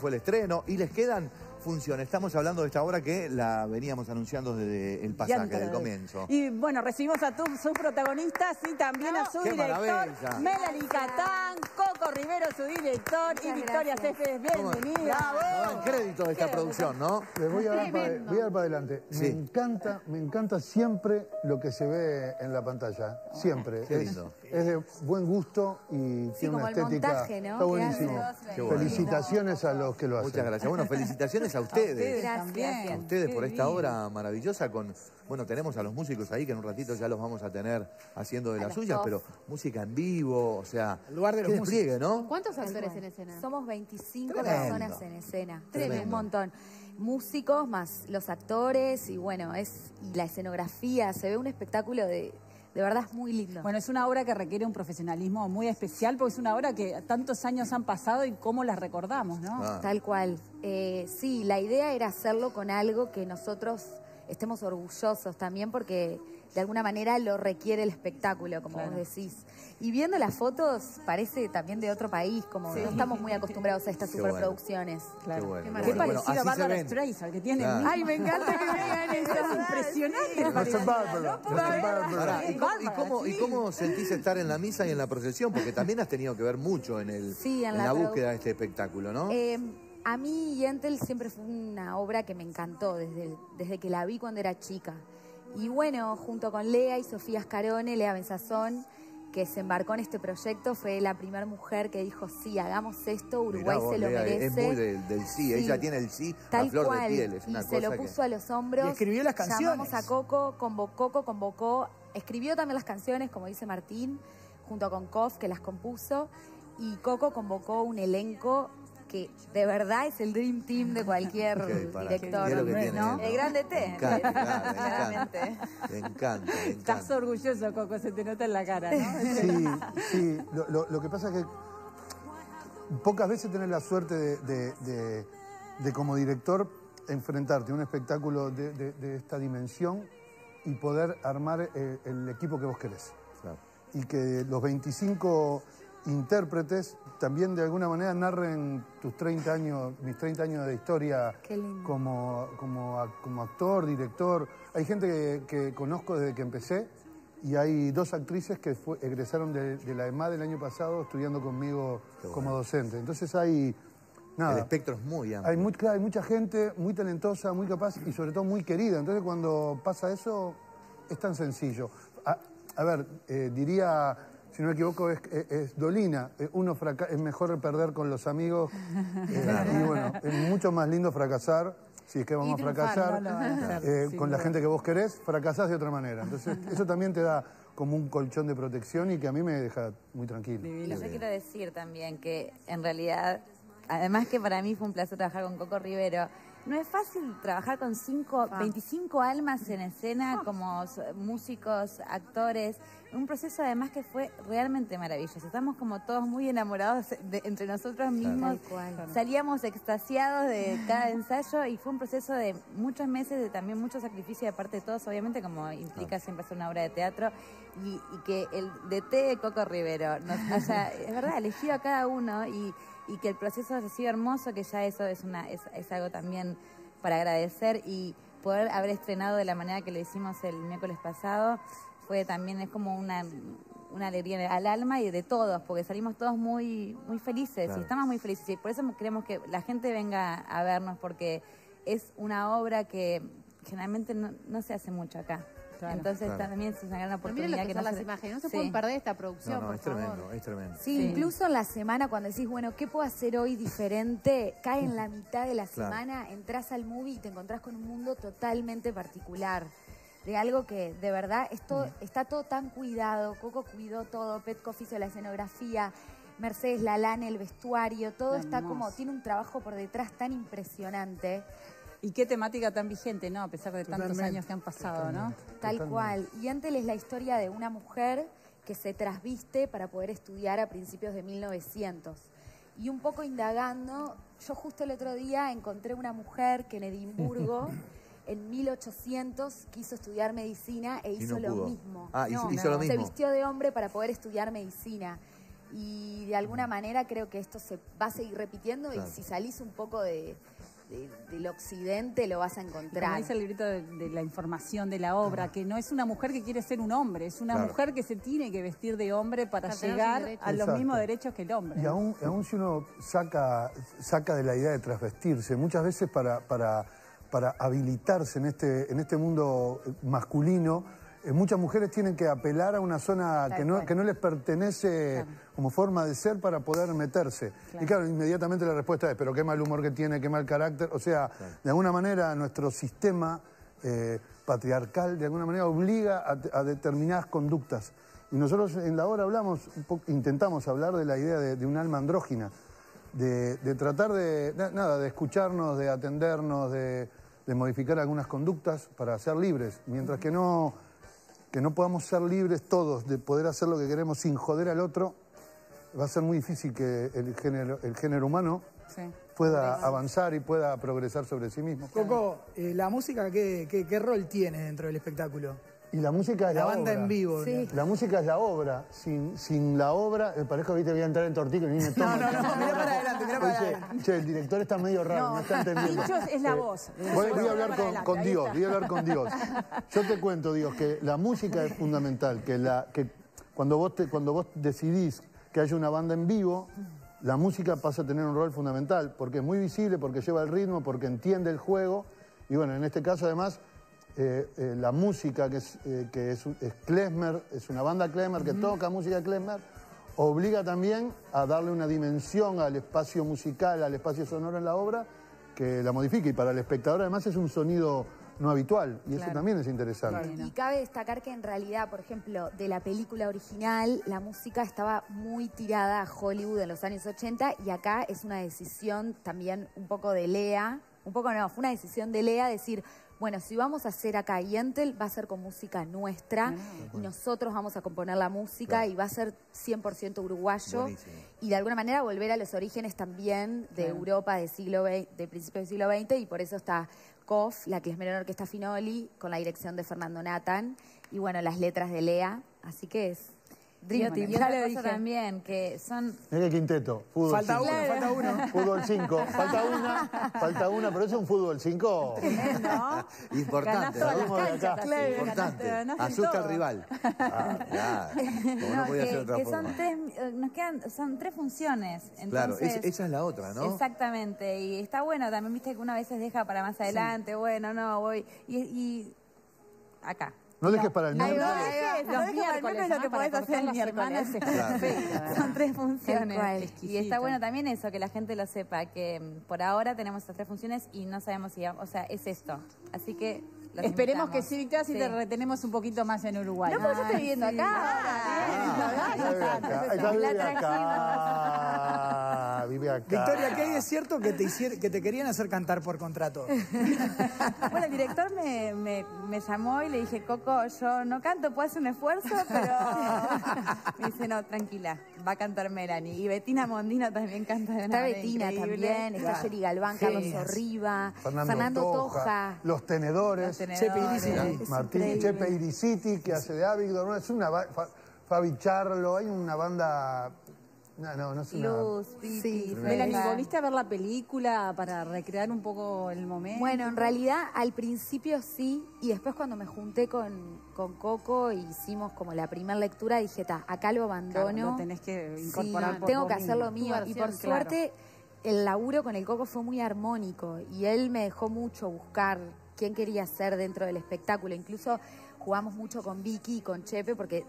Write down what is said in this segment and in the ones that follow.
fue el estreno y les quedan funciones. Estamos hablando de esta obra que la veníamos anunciando desde el pasaje, del comienzo. Y bueno, recibimos a sus protagonistas y también a su director, Melanie Catán, Coco Rivero, su director, y Victoria Céspedes, bienvenida. ¡Bravo! crédito de esta producción, ¿no? Les voy a dar, para, adelante. Me encanta, me encanta siempre lo que se ve en la pantalla. Siempre. es, es, de buen gusto y tiene una estética. Está buenísimo. Felicitaciones a los que lo hacen. Muchas gracias. Bueno, felicitaciones a ustedes. Gracias. A ustedes por esta obra maravillosa con... Bueno, tenemos a los músicos ahí que en un ratito ya los vamos a tener haciendo de las suyas, pero música en vivo, o sea, el lugar de los despliegue, ¿no? ¿Cuántos actores en escena? Somos 25 personas en escena. Tremendo. Un montón. Músicos más los actores y bueno, es y la escenografía, se ve un espectáculo de de verdad es muy lindo. Bueno, es una obra que requiere un profesionalismo muy especial porque es una obra que tantos años han pasado y cómo las recordamos, ¿no? Tal cual. Eh, sí, la idea era hacerlo con algo que nosotros estemos orgullosos también porque de alguna manera lo requiere el espectáculo, como vos decís. Y viendo las fotos parece también de otro país, como no estamos muy acostumbrados a estas superproducciones. Claro. Qué, bueno. Qué, parecido a Barbara Streisand, que tiene Ay, me encanta que vean eso, es impresionante. ¿y, cómo, ¿Y cómo sentís estar en la misa y en la procesión? Porque también has tenido que ver mucho en, el, en, la, búsqueda de este espectáculo, ¿no? Eh, a mí Yentel siempre fue una obra que me encantó desde, desde que la vi cuando era chica. Y bueno, junto con Lea y Sofía Scarone, Lea Benzazón, que se embarcó en este proyecto, fue la primera mujer que dijo, sí, hagamos esto, Uruguay se lo merece. Es muy del, sí. ella tiene el sí a flor de piel, es una y se lo puso a los hombros. Y escribió las canciones. Llamamos a Coco, convocó, Coco convocó, escribió también las canciones, como dice Martín, junto con Koff, que las compuso, y Coco convocó un elenco que de verdad es el dream team de cualquier director, ¿no? El grande T, me encanta, me encanta, Estás orgulloso, Coco, se te nota en la cara, ¿no? Sí, sí. Lo, que pasa es que pocas veces tenés la suerte de, como director enfrentarte a un espectáculo de, esta dimensión y poder armar el, el equipo que vos querés. Claro. Y que los 25 intérpretes también de alguna manera narren tus 30 años, mis 30 años de historia como, como, como, actor, director. Hay gente que, conozco desde que empecé y hay dos actrices que egresaron de, la EMA del año pasado estudiando conmigo como docente. Entonces hay... Nada, El espectro es muy amplio. Hay, muy, hay mucha gente muy talentosa, muy capaz y sobre todo muy querida. Entonces cuando pasa eso es tan sencillo. A, ver, eh, diría si no me equivoco, es, Dolina. Eh, uno es mejor perder con los amigos. Eh, y bueno, es mucho más lindo fracasar, si es que vamos a fracasar, eh, con la gente que vos querés, fracasás de otra manera. Entonces, eso también te da como un colchón de protección y que a mí me deja muy tranquilo. Yo quiero decir también que en realidad, además que para mí fue un placer trabajar con Coco Rivero, no es fácil trabajar con cinco, 25 ah. almas en escena ah. como músicos, actores. Un proceso además que fue realmente maravilloso. Estamos como todos muy enamorados entre nosotros mismos. Salíamos extasiados de cada ensayo y fue un proceso de muchos meses, de también mucho sacrificio de parte de todos, obviamente, como implica siempre hacer una obra de teatro. Y, que el DT de Coco Rivero nos haya, es verdad, elegido a cada uno y y que el proceso ha sido hermoso, que ya eso es, una, es, algo también para agradecer y poder haber estrenado de la manera que lo hicimos el miércoles pasado fue también, es como una, una alegría al alma y de todos, porque salimos todos muy, muy felices y estamos muy felices. Y por eso queremos que la gente venga a vernos, porque es una obra que generalmente no se hace mucho acá. Entonces también es una gran oportunidad. que, no las imágenes, no se, pueden perder esta producción, es Tremendo, es tremendo. Sí, incluso en la semana cuando decís, bueno, ¿qué puedo hacer hoy diferente? Cae en la mitad de la semana, entras al movie y te encontrás con un mundo totalmente particular. De algo que de verdad esto, mm. está todo tan cuidado. Coco cuidó todo, Petco hizo la escenografía, Mercedes Lalane el vestuario, todo está como, tiene un trabajo por detrás tan impresionante. Y qué temática tan vigente, ¿no? A pesar de tantos años que han pasado, ¿no? Tal cual. Y antes es la historia de una mujer que se trasviste para poder estudiar a principios de 1900. Y un poco indagando, yo justo el otro día encontré una mujer que en Edimburgo en 1800 quiso estudiar medicina e hizo lo mismo. Ah, hizo, lo mismo. Se vistió de hombre para poder estudiar medicina. Y de alguna manera creo que esto se va a seguir repitiendo y si salís un poco de, del occidente lo vas a encontrar. Como dice el librito de, la información de la obra, que no es una mujer que quiere ser un hombre, es una mujer que se tiene que vestir de hombre para, llegar a los mismos derechos que el hombre. Y aún, aún si uno saca, saca de la idea de trasvestirse, muchas veces para, para, para habilitarse en este, en este mundo masculino, eh, muchas mujeres tienen que apelar a una zona que no, que no, les pertenece como forma de ser para poder meterse. Y claro, inmediatamente la respuesta es, pero qué mal humor que tiene, qué mal carácter. O sea, de alguna manera nuestro sistema eh, patriarcal de alguna manera obliga a, determinadas conductas. Y nosotros en la obra hablamos, intentamos hablar de la idea de, un alma andrógina, de, tratar de, nada, de escucharnos, de atendernos, de modificar algunas conductas para ser libres, mientras que no que no podamos ser libres todos de poder hacer lo que queremos sin joder al otro, va a ser muy difícil que el género, el género humano pueda avanzar y pueda progresar sobre sí mismo. Coco, eh, ¿la música qué, qué rol tiene dentro del espectáculo? Y la música es la, la banda en vivo. La música es la obra. Sin, sin la obra, el parejo viste voy a entrar en tortico y ni me toma. No, no, no, mira para adelante, mira para adelante. Che, el director está medio raro, no, está entendiendo. Dicho es la eh, voz. Voy, a hablar con, con Dios, voy a hablar con Dios. Yo te cuento, Dios, que la música es fundamental, que, la, que cuando, vos te, cuando vos decidís que haya una banda en vivo, la música pasa a tener un rol fundamental, porque es muy visible, porque lleva el ritmo, porque entiende el juego. Y bueno, en este caso además eh, eh, la música que, es, eh, que es, Klezmer, es una banda Klezmer que toca música Klezmer, obliga también a darle una dimensión al espacio musical, al espacio sonoro en la obra, que la modifique. Y para el espectador además es un sonido no habitual, y eso también es interesante. Y cabe destacar que en realidad, por ejemplo, de la película original, la música estaba muy tirada a Hollywood en los años 80 y acá es una decisión también un poco de Lea, un poco no, fue una decisión de Lea decir, bueno, si vamos a hacer acá Yentel, va a ser con música nuestra. Ah, y nosotros vamos a componer la música y va a ser 100% uruguayo. Y de alguna manera volver a los orígenes también de Europa del siglo de principio del siglo XX y por eso está COF, la que es menor orquesta Finoli, con la dirección de Fernando Nathan y bueno, las letras de Lea, así que es Dream Team. Ya lo dije también, que son... Mira el quinteto. Fútbol falta uno, falta uno. Fútbol 5. Falta una, falta una, pero es un fútbol 5. ¿No? Importante. Claro, Importante. Asusta al rival. Ah, claro. no, no podía que, ser otra que forma. Son tres, eh, nos quedan, son tres funciones. Entonces, claro, esa es la otra, ¿no? Exactamente. Y está bueno, también viste que una vez se deja para más adelante, bueno, no, voy. y, y acá. No dejes para el miércoles. No, los miércoles es lo que podés hacer el miércoles. Son tres funciones. Y está bueno también eso, que la gente lo sepa, que mm, por ahora tenemos estas tres funciones y no sabemos si, o sea, es esto. Así que Esperemos que sí, Victoria, si te retenemos un poquito más en Uruguay. No, porque yo estoy viviendo acá. Ah, vive acá. Victoria, ¿qué hay de cierto que te, que te querían hacer cantar por contrato? bueno, el director me, me, me, llamó y le dije, Coco, yo no canto, puedo hacer un esfuerzo, pero me dice, no, tranquila, va a cantar Melanie. Y Betina Mondino también canta de Está Betina también, está Sherry Galván, Carlos Orriba, Fernando, Toja, Los Tenedores. Chepe Martín Chepe Iriciti, que hace de Avigdor. Es una. Fabi Charlo, hay una banda. No, no, no es una. Luz, sí. Melanie, ¿volviste a ver la película para recrear un poco el momento? Bueno, en realidad al principio sí, y después cuando me junté con, con Coco e hicimos como la primera lectura, dije, ta, acá lo abandono. lo tenés que incorporar sí, Tengo que hacer lo mío. Y por suerte, el laburo con el Coco fue muy armónico y él me dejó mucho buscar quién quería ser dentro del espectáculo. Incluso jugamos mucho con Vicky y con Chepe porque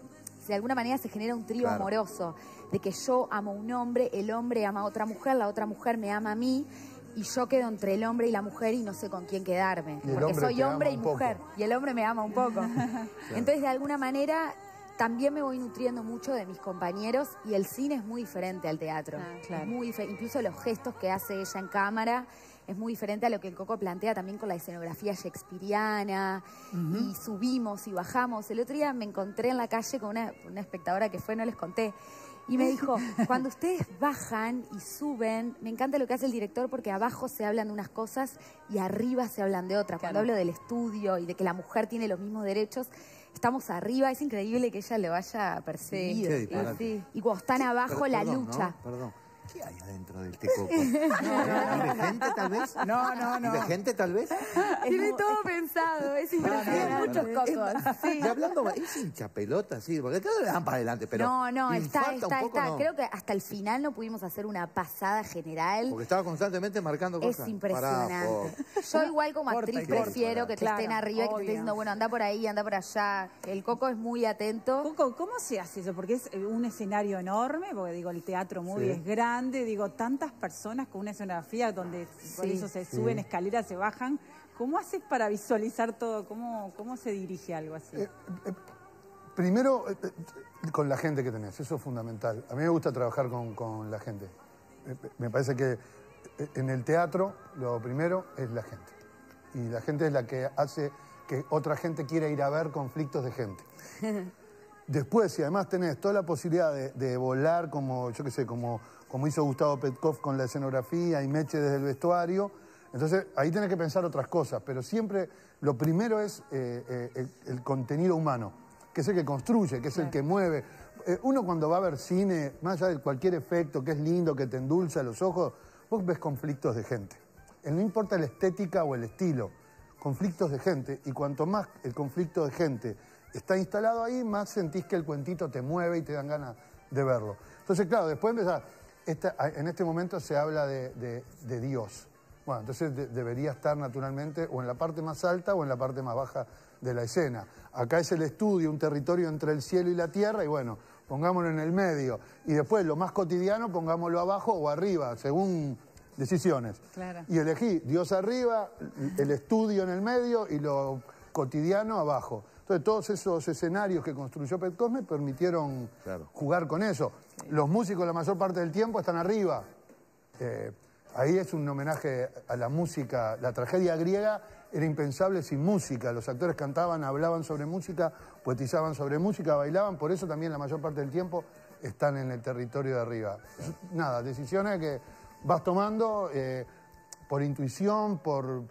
de alguna manera se genera un trío amoroso, de que yo amo a un hombre, el hombre ama a otra mujer, la otra mujer me ama a mí y yo quedo entre el hombre y la mujer y no sé con quién quedarme, porque soy hombre y mujer y el hombre me ama un poco. Entonces de alguna manera también me voy nutriendo mucho de mis compañeros y el cine es muy diferente al teatro. Ah, muy incluso los gestos que hace ella en cámara es muy diferente a lo que el Coco plantea también con la escenografía shakespeariana. Y subimos y bajamos. El otro día me encontré en la calle con una, espectadora que fue, no les conté. Y me dijo, cuando ustedes bajan y suben, me encanta lo que hace el director porque abajo se hablan de unas cosas y arriba se hablan de otras. Cuando hablo del estudio y de que la mujer tiene los mismos derechos, estamos arriba, es increíble que ella lo haya percibido. y cuando están abajo, la lucha. perdón. ¿Qué hay adentro del tecoco? ¿Vive gente tal vez? No, no, no. ¿Vive gente tal vez? Tiene todo pensado, es impresionante. muchos cocos. Sí. Y hablando, es hincha pelota, sí, porque todo le dan para adelante, pero. No, no, está, está, está. Creo que hasta el final no pudimos hacer una pasada general. Porque estaba constantemente marcando cosas. Es impresionante. Yo, igual como actriz, prefiero que te estén arriba y que te estén diciendo, bueno, anda por ahí, anda por allá. El coco es muy atento. Coco, ¿cómo se hace eso? Porque es un escenario enorme, porque digo, el teatro muy es grande digo, tantas personas con una escenografía donde por eso se suben escaleras, se bajan. ¿Cómo haces para visualizar todo? ¿Cómo, cómo se dirige algo así? Eh, eh, primero, eh, con la gente que tenés, eso es fundamental. A mí me gusta trabajar con, la gente. me parece que en el teatro lo primero es la gente. Y la gente es la que hace que otra gente quiera ir a ver conflictos de gente. Después, si además tenés toda la posibilidad de, volar como, yo qué sé, como, como hizo Gustavo Petkov con la escenografía y Meche desde el vestuario, entonces ahí tenés que pensar otras cosas, pero siempre lo primero es eh, eh, el, contenido humano, que es el que construye, que es el que mueve. Eh, uno cuando va a ver cine, más allá de cualquier efecto que es lindo, que te endulza los ojos, vos ves conflictos de gente. No importa la estética o el estilo, conflictos de gente, y cuanto más el conflicto de gente está instalado ahí, más sentís que el cuentito te mueve y te dan ganas de verlo. Entonces, claro, después empezar, en este momento se habla de, Dios. Bueno, entonces debería estar naturalmente o en la parte más alta o en la parte más baja de la escena. Acá es el estudio, un territorio entre el cielo y la tierra, y bueno, pongámoslo en el medio. Y después lo más cotidiano, pongámoslo abajo o arriba, según decisiones. Y elegí Dios arriba, el estudio en el medio y lo cotidiano abajo. Entonces, todos esos escenarios que construyó Pet me permitieron jugar con eso. Los músicos la mayor parte del tiempo están arriba. Eh, ahí es un homenaje a la música. La tragedia griega era impensable sin música. Los actores cantaban, hablaban sobre música, poetizaban sobre música, bailaban. Por eso también la mayor parte del tiempo están en el territorio de arriba. Nada, decisiones que vas tomando eh, por intuición, por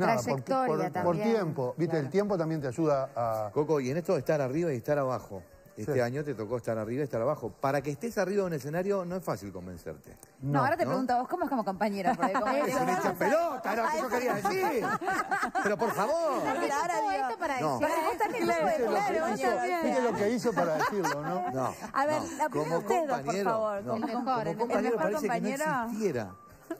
Nada, por, tiempo. Viste, el tiempo también te ayuda a... Coco, y en esto de estar arriba y estar abajo. Este año te tocó estar arriba y estar abajo. Para que estés arriba de un escenario no es fácil convencerte. No, ahora te pregunto a vos, ¿cómo es como compañera? Porque como es un hecho pelota, no, que yo quería decir. Pero por favor. Claro, esto para no. también claro, lo que hizo para decirlo, ¿no? No. A ver, la primera ustedes dos, por favor. No, el mejor, como compañero el mejor parece compañero. que no existiera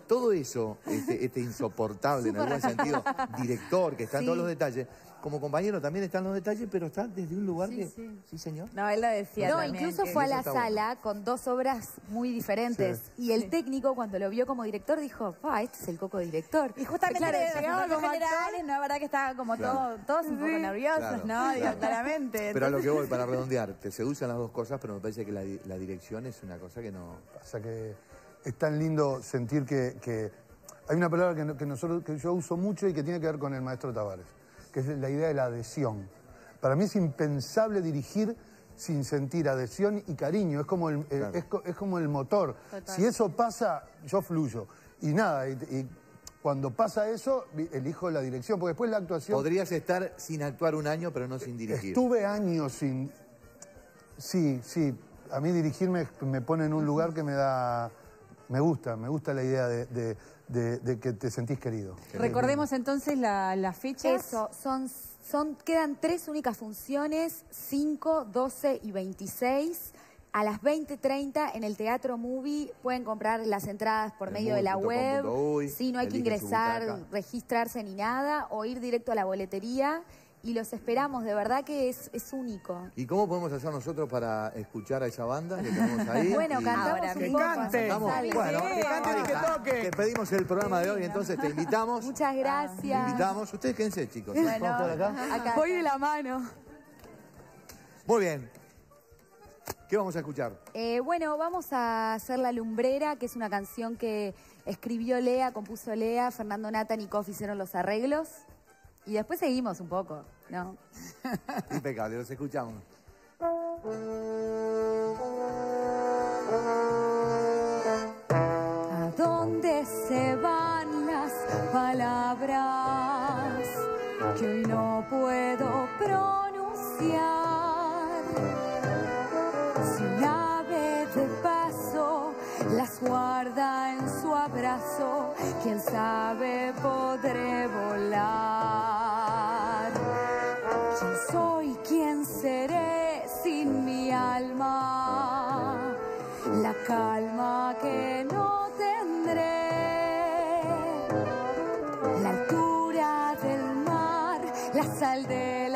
todo eso, este, este insoportable en algún sentido, director, que está en todos los detalles, como compañero también está en los detalles, pero está desde un lugar que... Sí. señor. No, él lo decía No, incluso fue a la sala con dos obras muy diferentes. Y el técnico, cuando lo vio como director, dijo, pa, este es el coco director. Y justamente claro, llegaba generales, no es verdad que estaba como todo, todos un poco nerviosos, ¿no? claramente. Pero a lo que voy, para redondear, te seducen las dos cosas, pero me parece que la, la dirección es una cosa que no... Pasa que es tan lindo sentir que, hay una palabra que, nosotros, que yo uso mucho y que tiene que ver con el maestro Tavares, que es la idea de la adhesión. Para mí es impensable dirigir sin sentir adhesión y cariño, es como el, es, como el motor. Si eso pasa, yo fluyo. Y nada, y, cuando pasa eso, elijo la dirección, porque después la actuación... Podrías estar sin actuar un año, pero no sin dirigir. Estuve años sin... Sí, sí, a mí dirigirme me pone en un lugar que me da me gusta, me gusta la idea de, que te sentís querido. Recordemos entonces las la fechas. Eso, son, son, quedan tres únicas funciones, 5, 12 y 26. A las 20.30 en el Teatro Movie pueden comprar las entradas por medio de la web. Sí, no hay que ingresar, registrarse ni nada o ir directo a la boletería y los esperamos, de verdad que es, es único. ¿Y cómo podemos hacer nosotros para escuchar a esa banda que tenemos ahí? bueno, cantamos un poco. Cante. Bueno, que cante y que toque. Te pedimos el programa de hoy, entonces te invitamos. Muchas gracias. Te invitamos. Ustedes quédense, chicos. Bueno, ¿Vamos acá? acá? Voy de la mano. Muy bien. ¿Qué vamos a escuchar? Eh, bueno, vamos a hacer La Lumbrera, que es una canción que escribió Lea, compuso Lea, Fernando Nata y Koff hicieron los arreglos. Y después seguimos un poco, ¿no? Impecable, los escuchamos. ¿A dónde se van las palabras que hoy no puedo pronunciar? Si un ave de paso las guarda en su abrazo, quién sabe podré volar. Calma que no tendré. La altura del mar, la sal de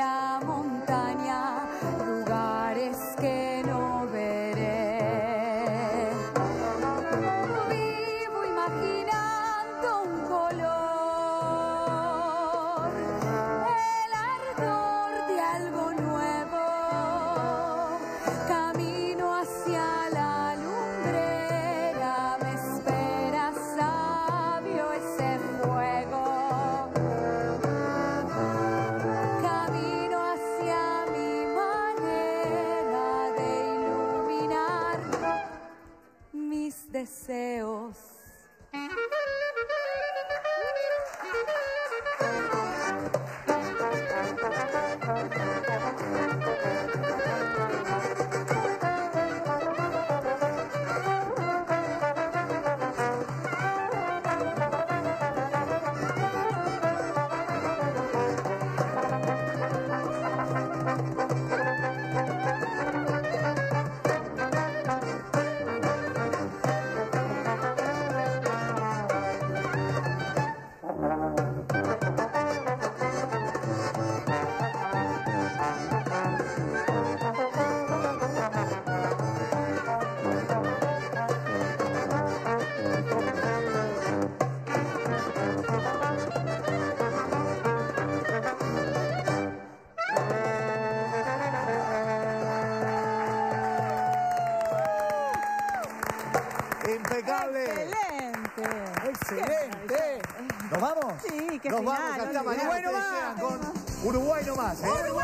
¡Impecable! ¡Excelente! ¡Excelente! ¿Nos vamos? Sí, qué Nos final, vamos hasta mañana. Uruguay nomás. con Uruguay nomás. ¿eh? ¡Uruguay!